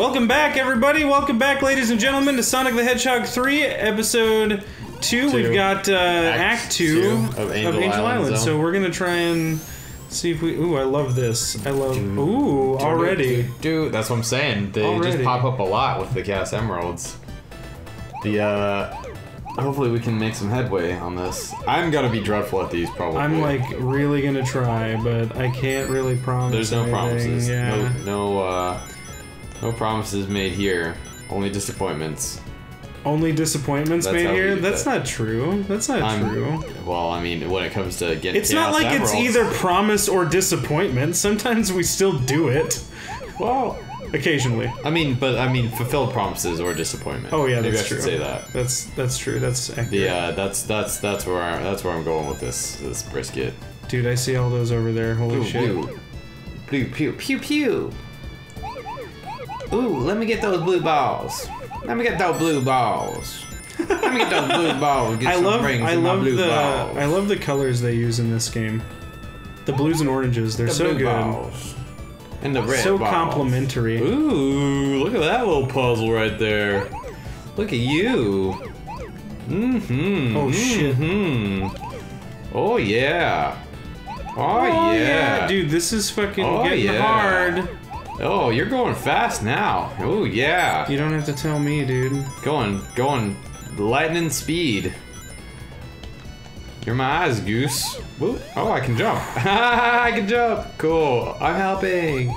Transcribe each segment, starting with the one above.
Welcome back, everybody. Welcome back, ladies and gentlemen, to Sonic the Hedgehog 3, episode 2. We've got uh, Act, 2, two of Angel Island Island. So we're going to try and see if we. Ooh, I love this. I love. Ooh, already. Dude, that's what I'm saying. They Already. just pop up a lot with the Chaos Emeralds. The, uh... Hopefully we can make some headway on this. I'm gonna be dreadful at these, probably. I'm like really gonna try, but I can't really promise. There's no anything. promises. Yeah. No, no, uh... No promises made here. Only disappointments. Only disappointments That's made here. That's that. not true. That's not I'm, true. Well, I mean, when it comes to getting It's not like it's either promise or disappointment. Sometimes we still do it. Well, Occasionally. I mean, but I mean, fulfilled promises or disappointment. Oh yeah, Maybe that's I should true. say that. That's that's true. That's accurate. Yeah, uh, that's that's that's where I'm, that's where I'm going with this this brisket. Dude, I see all those over there. Holy Ooh, shit. Pew, pew, pew, pew, pew. Ooh, let me get those blue balls. Let me get those blue balls. Let me get those blue balls. And get I some love rings I in my love blue the balls. I love the colors they use in this game. The blues and oranges, they're The so good. balls. And the red So balls. complimentary. Ooh, look at that little puzzle right there. Look at you. Mm-hmm. Oh, shit. Mm-hmm. Oh yeah. Oh, Oh yeah. dude, this is fucking Oh, getting yeah. hard. Oh, you're going fast now. Oh yeah. You don't have to tell me, dude. Going, going, lightning speed. You're my eyes, Goose. Oh, I can jump. I can jump. Cool. I'm helping.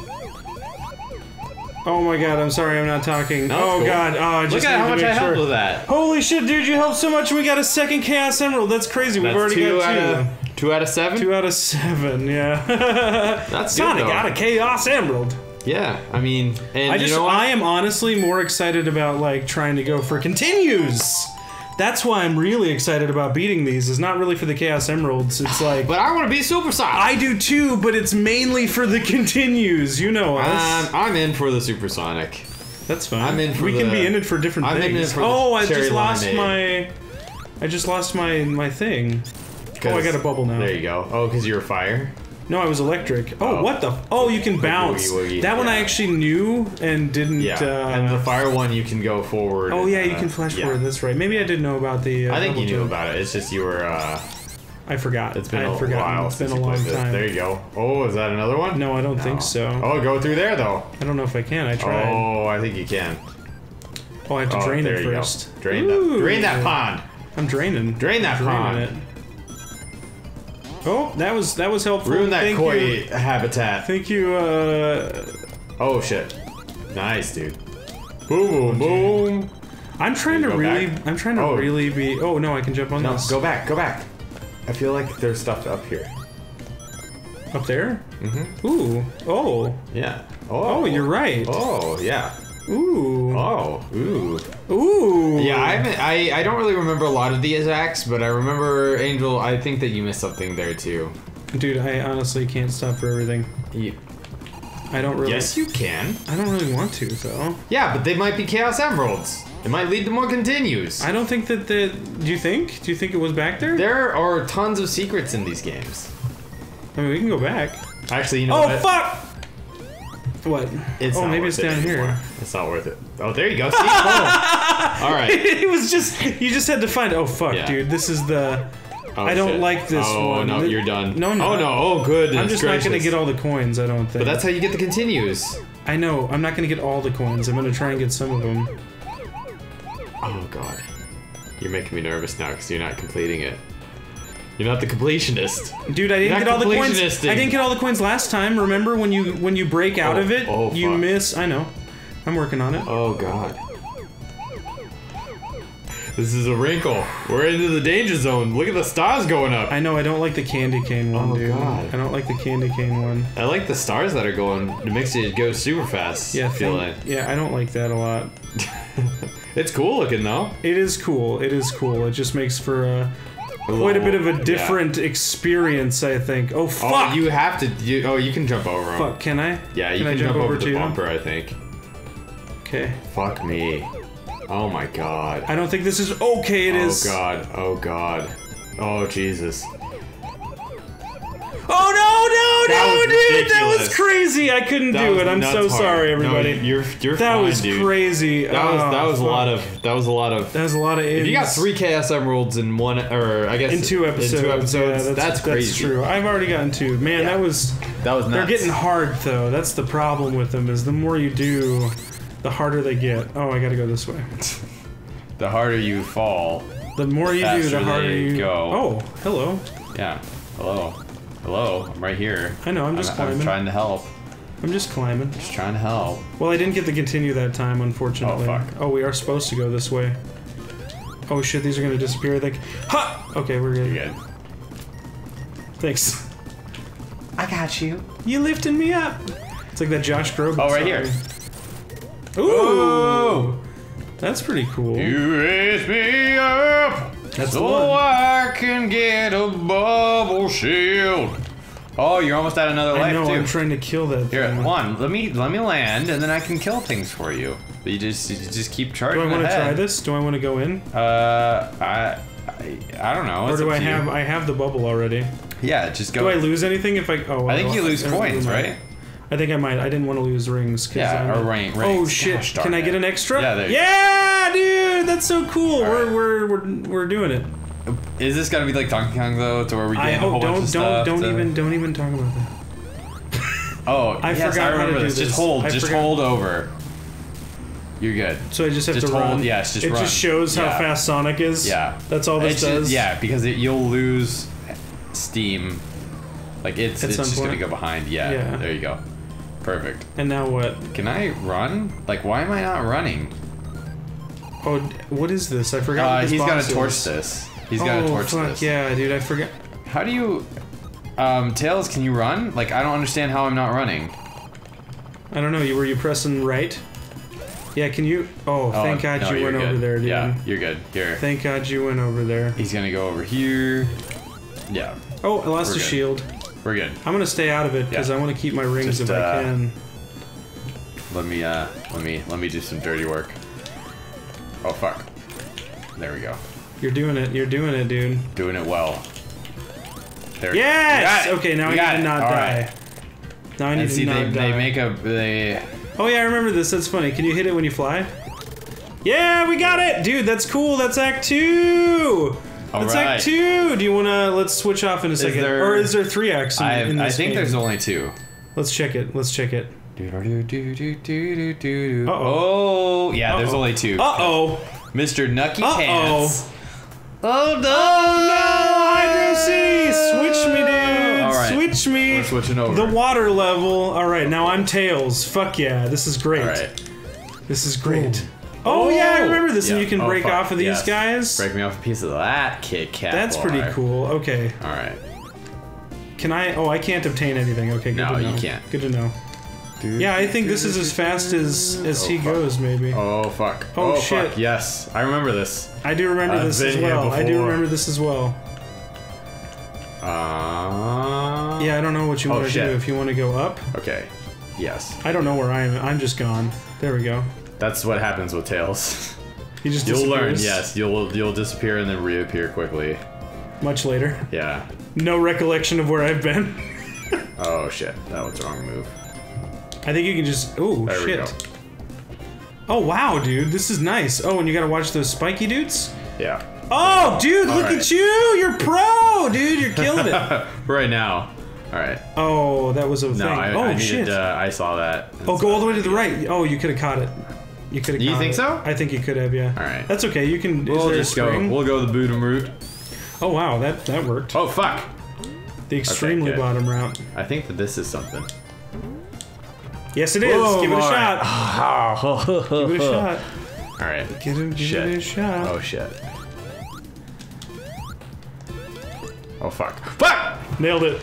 Oh my god, I'm sorry, I'm not talking. No, oh cool. god, oh, I just Look at how to much I helped sure. with that. Holy shit, dude, you helped so much. We got a second Chaos Emerald. That's crazy. We've already two got out two. of two out of seven. Two out of seven, yeah. That's Sonic though. got a Chaos Emerald. Yeah, I mean, and I you just, know what? I am honestly more excited about like trying to go for continues. That's why I'm really excited about beating these. Is not really for the Chaos Emeralds. It's like but I want to be Super Sonic. I do too, but it's mainly for the continues. You know us. Um, I'm in for the Supersonic. That's fine. I'm in for we can be in it for different I'm in things. it for the oh, I just lost lemonade. my. I just lost my my thing. Oh, I got a bubble now. There you go. Oh, because you're a fire. No, I was electric. Oh, Oh. what the? f- Oh, you can bounce. woogie, that one I actually knew and didn't. Yeah, Uh, and the fire one you can go forward. oh and, yeah, you uh, can flash yeah. forward. That's right. Maybe I did know about the. Uh, I think you knew jump. about it. It's just you were. uh I forgot. It's been I a forgotten. while It's been a long time. There you go. Oh, is that another one? No, I don't think so. Oh, go through there though. I don't know if I can. I tried. Oh, I think you can. Oh, I have to Oh, drain it you first. Drain Ooh. that. Drain that pond. I'm draining. Drain that I'm draining pond. It. Oh, that was that was helpful. Ruin that Thank koi you. habitat. Thank you. Uh, Oh shit. Nice, dude. Boom, boom, boom. I'm trying to really. back? I'm trying to Oh. really be. Oh no, I can jump on No, this. go back, go back. I feel like there's stuff up here. Up there? Mm-hmm. Ooh. Oh. Yeah. Oh, Oh, you're right. Oh, yeah. Ooh. Oh, ooh. Ooh. Yeah, I haven't. I I don't really remember a lot of these acts, but I remember Angel. I think that you missed something there too. Dude, I honestly can't stop for everything. You, I don't really. yes, you can. I don't really want to though. Yeah, but they might be Chaos Emeralds. It might lead to more continues. I don't think that the. Do you think? Do you think it was back there? There are tons of secrets in these games. I mean, we can go back. Actually, you know Oh what? fuck! What? It's oh, not maybe worth it's it down anymore. here. It's not worth it. Oh, there you go. See? Oh. All right. it was just. You just had to find. Oh fuck, Yeah. dude! This is the. Oh, I don't shit. like this oh, one. no, you're done. No, oh, no. Oh no. Oh, good. I'm just not gonna get all the coins. I don't think. But that's how you get the continues. I know. I'm not gonna get all the coins. I'm gonna try and get some of them. Oh god. You're making me nervous now because you're not completing it. You're not the completionist. Dude, I didn't get all the coins. I didn't get all the coins last time. Remember when you when you break out Oh, of it, oh, you fuck. miss. I know. I'm working on it. Oh god. This is a wrinkle. We're into the danger zone. Look at the stars going up. I know. I don't like the candy cane one, Oh, dude. God. I don't like the candy cane one. I like the stars that are going. It makes it go super fast. Yeah, I feel like. yeah. I don't like that a lot. It's cool looking though. It is cool. It is cool. It just makes for a quite a bit of a Yeah. different experience. I think. Oh, oh fuck! Oh, you have to. You, oh, you can jump over them. Fuck. Can I? Yeah, you Can can, jump, jump over, over to the bumper. I think. Okay. Fuck me. Oh my god. I don't think this is okay. It oh is. god. Oh god. Oh Jesus. Oh no, no, That no, dude! That was crazy. I couldn't That do it. I'm so hard. sorry, No, everybody. you're you're that fine, was dude. crazy. That was that Oh, was a lot of that was a lot of. That was a lot of. If you got three Chaos Emeralds in one, or I guess in two episodes. in two episodes, yeah, that's, crazy. That's true. I've already gotten two. Man, Yeah. that was. That was nuts. They're getting hard though. That's the problem with them. Is the more you do, the harder they get. Oh, I gotta go this way. the harder you fall. The more you do, the harder you go. Oh, hello. Yeah. Hello. Hello. I'm right here. I know. I'm just I'm, climbing. I'm trying to help. I'm just climbing. Just trying to help. Well, I didn't get to continue that time, unfortunately. Oh, fuck. Oh, we are supposed to go this way. Oh shit, these are gonna disappear. I think. Ha! Okay, we're good. You're good. Thanks. I got you. You lifting me up. It's like that Josh Groban. Oh, right song. here. Ooh, Oh! that's pretty cool. You raise me up That's so one. I can get a bubble shield. Oh, you're almost at another I life know. too. I'm trying to kill that. Here, thing. one. Let me let me land, and then I can kill things for you. But you just you just keep charging. Do I want to try this? Do I want to go in, Uh, I, I I don't know. or It's do I to you. have? I have the bubble already. Yeah, just go. Do I lose anything if I? Oh, I think well, you lose never coins, right? I think I might. I didn't want to lose rings. Yeah, I'm- or ring- Oh shit! Gosh Can I get an extra? Yeah, there. Yeah, dude, that's so cool. All We're, right. we're we're we're doing it. Is this gonna be like Donkey Kong though, to where we gain a whole. Don't of don't stuff? don't to- even don't even talk about that. Oh, I yes, forgot I how to remember do this. Just hold. I just forgot. hold over. You're good. So I just have Just to hold- run. yes, just it run. just shows how fast Sonic is. Yeah. That's all this It's does. just- yeah, because it, you'll lose steam. Like it's At it's just gonna go behind. Yeah, Yeah. There you go. Perfect. And now what? Can I run? Like, why am I not running? Oh, what is this? I forgot. what Uh, this he's gotta torch is. this. He's oh, gotta torch fuck this. yeah, dude! I forgot. How do you, um, Tails? Can you run? Like, I don't understand how I'm not running. I don't know. You were you pressing right? Yeah. Can you? Oh, Oh, thank God no, you went over there, dude. Yeah, you're good. Here. Thank God you went over there. He's gonna go over here. Yeah, Oh, I lost a shield. we're good. I'm gonna stay out of it because Yeah. I want to keep my rings Just, if I uh, can. Let me, uh, let me, let me do some dirty work. Oh fuck. There we go. You're doing it. You're doing it, dude. Doing it well. There. Yes. You got it. Okay, now You I need to not All die. right. Now I need And to see, not they, die. they make a they. Oh yeah, I remember this. That's funny. Can you hit it when you fly? Yeah, we got it, dude. That's cool. That's Act Two. That's Alright. Act Two. Do you wanna? Let's switch off in a second. there- or is there three acts in, I in I think game? there's only two. Let's check it. Let's check it. Uh-oh. Oh yeah, there's Uh-oh. only two. Uh oh. Mr. Nucky Uh-oh. Pants. Oh no! Oh no, Hydro City! Switch me, dude. All right. Switch me. We're switching over. The water level. All right, now I'm Tails. Fuck yeah, this is great. All right. This is great. Oh, yeah, I remember this, and Yeah. you can Oh, break fuck. off of these Yes. guys. Break me off a piece of that Kit Kat. That's boy. pretty cool. Okay. All right. Can I? Oh, I can't obtain anything. Okay, good No, to know. No, you can't. Good to know. Yeah, I think this is as fast as as he Oh, fuck. goes. Maybe. Oh fuck. Oh, fuck. shit. Yes, I remember this. I do remember I've this as well. I do remember this as well. Uh. Yeah, I don't know what you Oh, want to do. If you want to go up, Okay. Yes. I don't know where I am. I'm just gone. There we go. That's what happens with Tails. He just You'll learn. Yes, you'll you'll disappear and then reappear quickly. Much later. Yeah. No recollection of where I've been. Oh shit, that was the wrong move. I think you can just. Oh shit. Oh wow, dude, this is nice. Oh, and you gotta watch those spiky dudes. Yeah. Oh, dude, look right. at you! You're pro, dude. You're killing it. right now. All right. oh, that was a No, thing. I, oh I needed. shit. Uh, I saw that. oh, go all the way to the right. Oh, you could have caught it. You could have. You think it. so? I think you could have. Yeah. All right. That's okay. You can. We'll just go. We'll go the bottom route. Oh wow, that that worked. Oh fuck! the extremely good. bottom route. I think that this is something. Yes, it is. Oh, give it a boy. shot. Give it a shot. All right. Give it, give Shit. it a shot. Oh shit. Oh fuck. Fuck! Nailed it.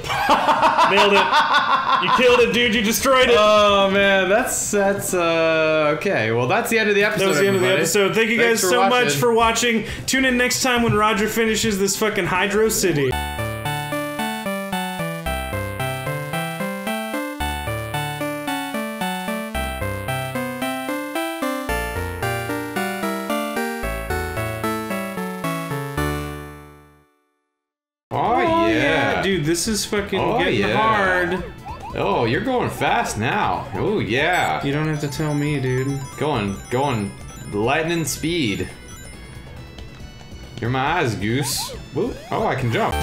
Nailed it. You killed it, dude. You destroyed it. Oh man, that's that's uh okay. Well, that's the end of the episode. That was the end of the episode. Thank you Thanks guys so much for watching. Tune in next time when Roger finishes this fucking Hydro City. Oh, oh, yeah. that. dude, this is fucking Oh, getting yeah. hard. Oh, you're going fast now. Oh yeah. You don't have to tell me, dude. Going, going, lightning speed. You're my eyes, Goose. Whoop. Oh, I can jump.